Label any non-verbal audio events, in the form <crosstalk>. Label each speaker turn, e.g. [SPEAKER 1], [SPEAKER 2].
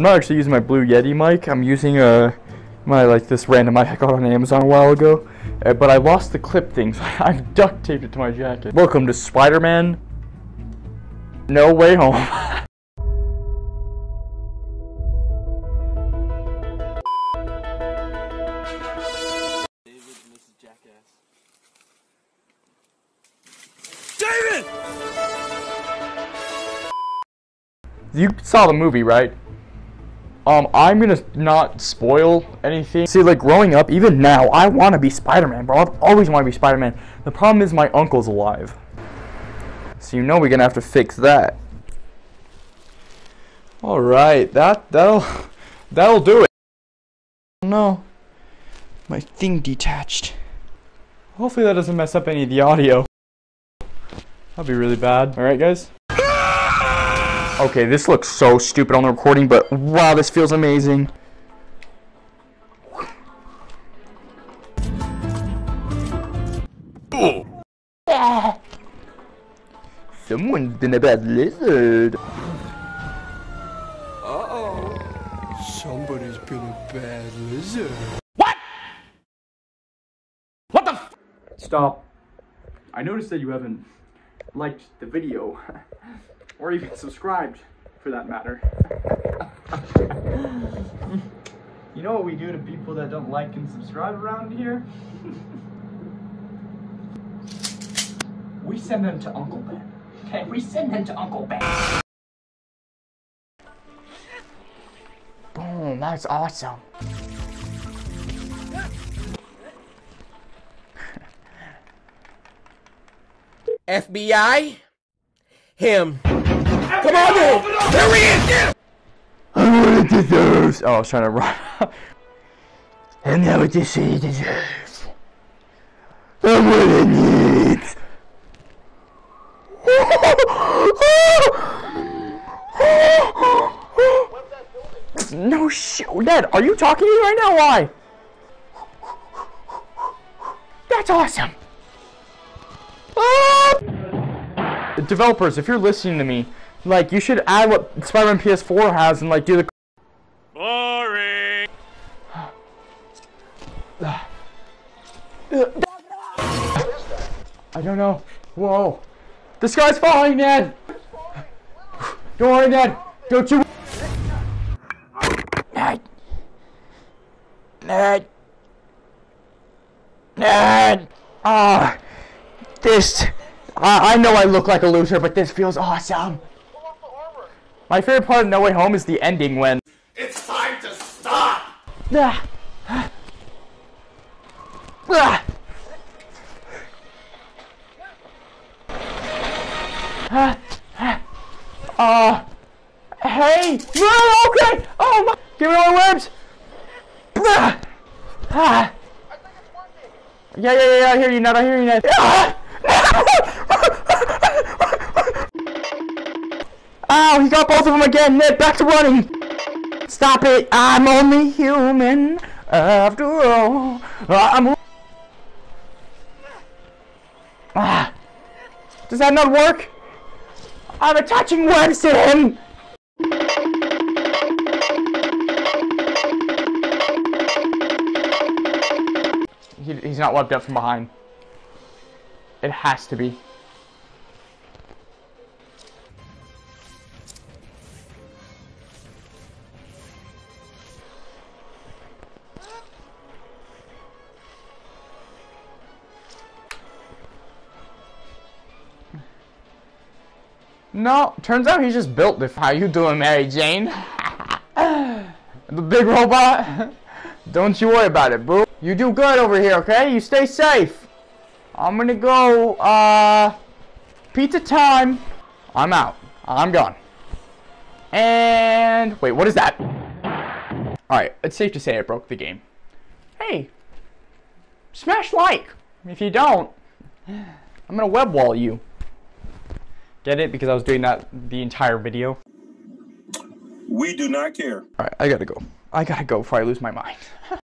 [SPEAKER 1] I'm not actually using my Blue Yeti mic. I'm using a my like this random mic I got on Amazon a while ago. Uh, but I lost the clip thing, <laughs> so I've duct taped it to my jacket. Welcome to Spider-Man No Way Home. <laughs>
[SPEAKER 2] David.
[SPEAKER 1] You saw the movie, right? Um, I'm gonna not spoil anything. See, like growing up, even now, I want to be Spider-Man, bro. I've always wanted to be Spider-Man. The problem is my uncle's alive, so you know we're gonna have to fix that. All right, that that'll that'll do it. No, my thing detached. Hopefully that doesn't mess up any of the audio. That'd be really bad. All right, guys. Okay, this looks so stupid on the recording, but wow, this feels amazing. Someone's been a bad lizard.
[SPEAKER 3] Uh-oh. Somebody's been a bad lizard. What?
[SPEAKER 1] What the Stop. I noticed that you haven't liked the video, <laughs> or even subscribed, for that matter. you know what we do to people that don't like and subscribe around here? we send them to Uncle Ben. Okay, we send them to Uncle Ben. Boom, that's awesome.
[SPEAKER 4] FBI? Him. Come on, then. There he is.
[SPEAKER 1] I what it deserves. Oh, I was trying to run. <laughs> and now what this city deserves. And what it needs. <laughs> no shit, Dad. Are you talking to me right now? Why? That's awesome. Ah! Developers, if you're listening to me, like you should add what Spider-Man PS4 has and like do the
[SPEAKER 2] Boring. <sighs>
[SPEAKER 1] I don't know. Whoa. This guy's falling, Ned! Don't worry, Ned! Don't you Ned! Ned! Ned! Ah, this. I, I know I look like a loser, but this feels awesome. My favorite part of No Way Home is the ending when.
[SPEAKER 4] It's time to stop.
[SPEAKER 1] Ah. Ah. Ah. Ah. Uh, hey! No, okay! Oh my! Give me all the worms! Ah. Ah. Yeah, yeah, yeah, yeah, I hear you, Ned, I hear you, Ned. Ah. Ow, he got both of them again, Ned, back to running! Stop it, I'm only human, after all. I'm... Ah. Does that not work? I'm attaching worms to him! He, he's not wiped up from behind. It has to be. No, turns out he's just built different. How you doing, Mary Jane? <laughs> the big robot? <laughs> Don't you worry about it, boo. You do good over here, okay? You stay safe. I'm gonna go, uh, pizza time. I'm out. I'm gone. And, wait, what is that? Alright, it's safe to say I broke the game. Hey, smash like. If you don't, I'm gonna web wall you. Get it? Because I was doing that the entire video.
[SPEAKER 5] We do not care.
[SPEAKER 1] Alright, I gotta go. I gotta go before I lose my mind. <laughs>